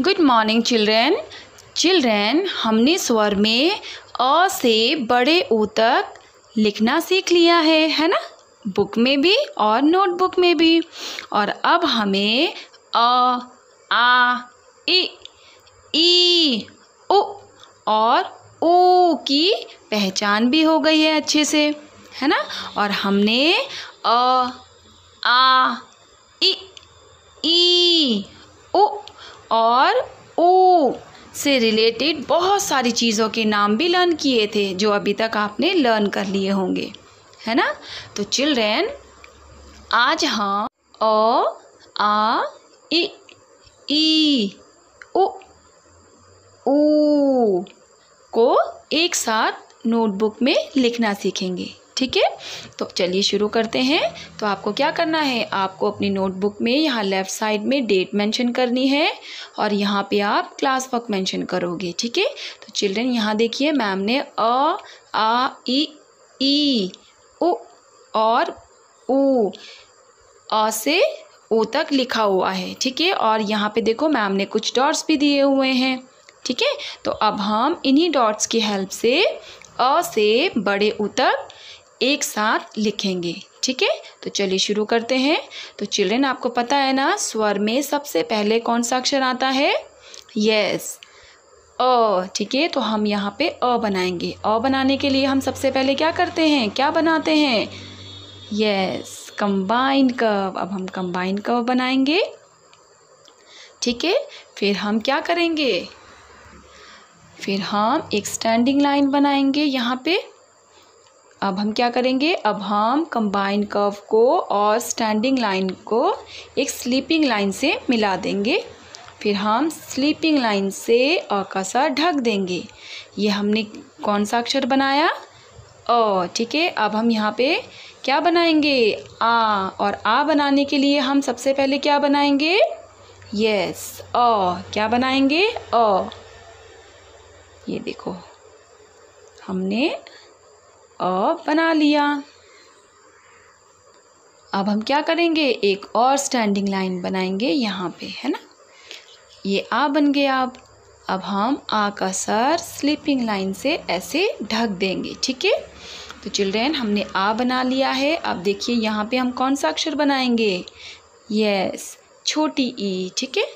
Good morning children children हमने स्वर में अ से बड़े ऊ तक लिखना सीख लिया है है ना? बुक में भी और नोटबुक में भी। और अब हमें अ, आ, इ, ई, उ और ऊ की पहचान भी हो गई है अच्छे से, है ना? और हमने अ, आ, इ, ई, उ और ऊ से रिलेटेड बहुत सारी चीज़ों के नाम भी लर्न किए थे, जो अभी तक आपने लर्न कर लिए होंगे। है ना? तो चिल्ड्रेन आज हम अ, आ, इ, ई, उ को एक साथ नोटबुक में लिखना सीखेंगे। ठीक है? तो चलिए शुरू करते हैं। तो आपको क्या करना है? आपको अपनी नोटबुक में यहाँ लेफ़्ट साइड में डेट मेंशन करनी है और यहाँ पे आप क्लास वर्क मेंशन करोगे, ठीक है? तो चिल्ड्रन यहाँ देखिए मैम ने अ, आ, इ, ई, उ, और ऊ अ से ओ तक लिखा हुआ है, ठीक है? और यहाँ पे देखो मैम ने कुछ डॉट्स भी दिए हुए हैं, ठीक है? तो अब हम इन्हीं डॉट्स की हेल्प से अ से बड़े ऊ तक एक साथ लिखेंगे, ठीक है? तो चलिए शुरू करते हैं। तो चिल्ड्रेन, आपको पता है ना, स्वर में सबसे पहले कौन सा अक्षर आता है? यस अ, ठीक है? तो हम यहाँ पे अ बनाएँगे। अ बनाने के लिए हम सबसे पहले क्या करते हैं? क्या बनाते हैं? यस कंबाइन कर्व अब हम कंबाइन कर्व बनाएँगे। ठीक है? फिर हम क्या करेंगे? फिर हम एक स्टैंडिंग लाइन बनाएँगे यहाँ पे। अब हम क्या करेंगे? अब हम कंबाइन कर्व को और स्टैंडिंग लाइन को एक स्लीपिंग लाइन से मिला देंगे। फिर हम स्लीपिंग लाइन से अ का सा ढक देंगे। ये हमने कौन सा अक्षर बनाया? अ, ठीक है? अब हम यहाँ पे क्या बनाएँगे? आ, और आ बनाने के लिए हम सबसे पहले क्या बनाएँगे? Yes uh. क्या बनाएँगे? अ। ये देखो, हमने अ बना लिया। अब हम क्या करेंगे? एक और स्टैंडिंग लाइन बनाएँगे यहाँ पे, है ना? ये आ बन गया अब। अब हम आ का सर स्लीपिंग लाइन से ऐसे ढक देंगे, ठीक है? तो चिल्ड्रेन हमने आ बना लिया है। अब देखिए यहाँ पे हम कौन सा अक्षर बनाएँगे? यस छोटी ई ठीक है?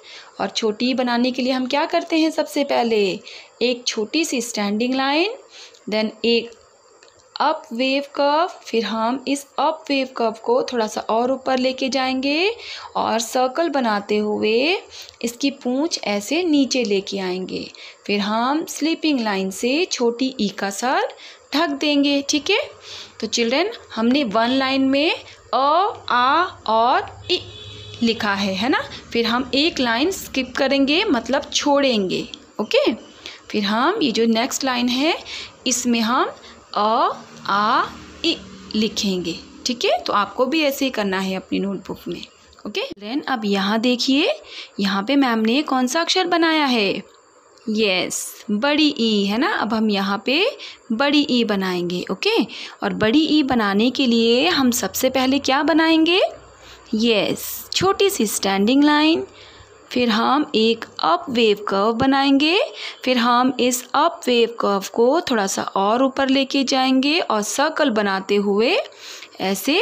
और छोटी ई बनाने के लिए हम क्या करते हैं सबसे पहले? एक छोटी सी स्टैंडिंग लाइन देन एक अप वेव कर्व फिर हम इस अप वेव कर्व को थोड़ा सा और ऊपर लेके जाएँगे और सर्कल बनाते हुए इसकी पूंछ ऐसे नीचे लेके आएँगे। फिर हम स्लीपिंग लाइन से छोटी ई का सर ढक देंगे, ठीक है? तो चिल्ड्रन हमने वन लाइन में अ आ और इ लिखा है है ना? फिर हम एक लाइन स्किप करेंगे मतलब छोड़ेंगे ओके फिर हम ये जो नेक्स्ट लाइन है, इसमें हम अ आ, इ लिखेंगे, ठीक है? तो आपको भी ऐसे ही करना है अपनी नोटबुक में ओके देन अब यहाँ देखिए, यहाँ पे मैम ने कौन सा अक्षर बनाया है? यस बड़ी ई है ना? अब हम यहाँ पे बड़ी ई बनाएँगे ओके और बड़ी ई बनाने के लिए हम सबसे पहले क्या बनाएँगे? यस छोटी सी स्टैंडिंग लाइन फिर हम एक अप वेव कर्व बनाएँगे। फिर हम इस अप वेव कर्व को थोड़ा सा और ऊपर लेके जाएँगे और सर्कल बनाते हुए ऐसे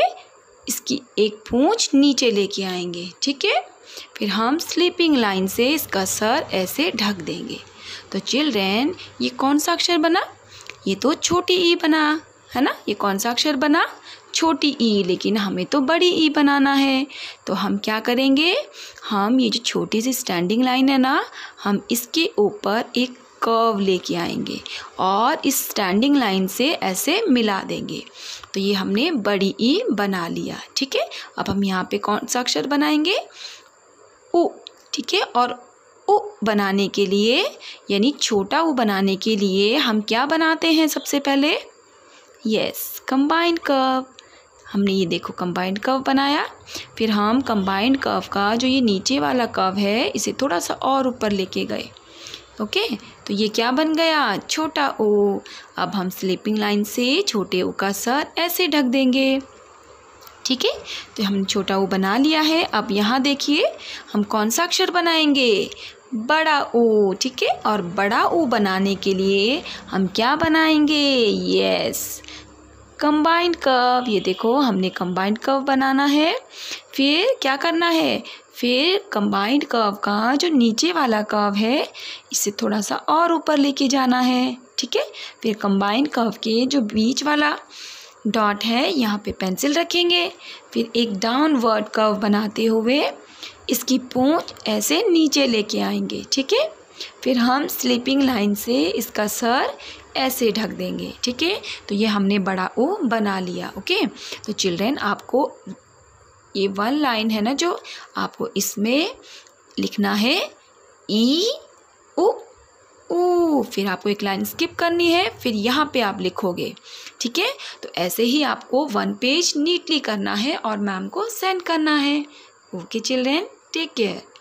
इसकी एक पूंछ नीचे लेके आएँगे, ठीक है? फिर हम स्लीपिंग लाइन से इसका सर ऐसे ढक देंगे। तो चिल्ड्रेन ये कौन सा अक्षर बना? ये तो छोटी ई बना, है ना? ये कौन सा अक्षर बना? छोटी ई, लेकिन हमें तो बड़ी ई बनाना है। तो हम क्या करेंगे? हम ये जो छोटी सी स्टैंडिंग लाइन है ना, हम इसके ऊपर एक कर्व लेके आएँगे और इस स्टैंडिंग लाइन से ऐसे मिला देंगे। तो ये हमने बड़ी ई बना लिया, ठीक है? अब हम यहाँ पे कौन सा अक्षर बनाएँगे? उ, ठीक है? और उ बनाने के लिए, यानी छोटा उ बनाने के लिए हम क्या बनाते हैं सबसे पहले? यस कंबाइंड कर्व हमने ये देखो कंबाइंड कर्व बनाया। फिर हम कंबाइंड कर्व का जो ये नीचे वाला कर्व है, इसे थोड़ा सा और ऊपर लेके गए। ओके? तो ये क्या बन गया? छोटा ओ। अब हम स्लीपिंग लाइन से छोटे ओ का सर ऐसे ढक देंगे। ठीक है? तो हमने छोटा ओ बना लिया है। अब यहाँ देखिए, हम कौन सा अक्षर बनाएँगे? बड़ा ओ। ठीक है? और बड़ा ओ बनाने के लिए हम क्या बनाएँगे? यस कंबाइंड कर्व ये देखो, हमने कंबाइंड कर्व बनाना है। फिर क्या करना है? फिर कंबाइंड कर्व का जो नीचे वाला कर्व है, इसे थोड़ा सा और ऊपर लेके जाना है, ठीक है? फिर कंबाइंड कर्व के जो बीच वाला डॉट है, यहाँ पे पेंसिल रखेंगे। फिर एक डाउनवर्ड कर्व बनाते हुए इसकी पूंछ ऐसे नीचे लेके आएँगे, ठीक है? फिर हम स्लीपिंग लाइन से इसका सर ऐसे ढक देंगे, ठीक है? तो ये हमने बड़ा ओ बना लिया, ओके? तो चिल्ड्रेन, आपको ये वन लाइन है ना जो आपको इसमें लिखना है, ई, ओ ओ, फिर आपको एक लाइन स्किप करनी है, फिर यहाँ पे आप लिखोगे, ठीक है? तो ऐसे ही आपको वन पेज नीटली करना है और मैम को सेंड करना है, ओके चिल्ड्रेन? Take care